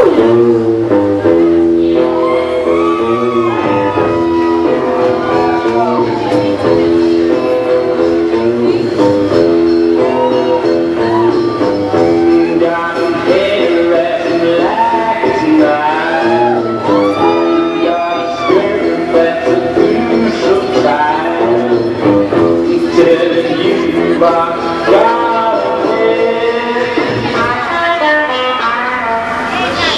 Oh, yeah.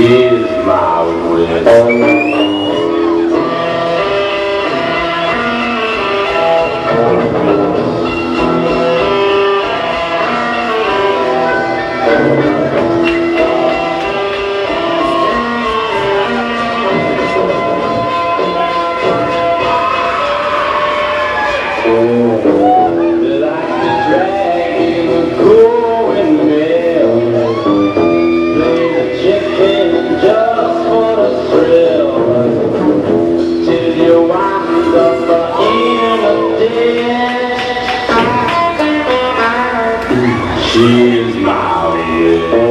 She's my witch. Like ditch. is my witch.